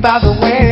by the way.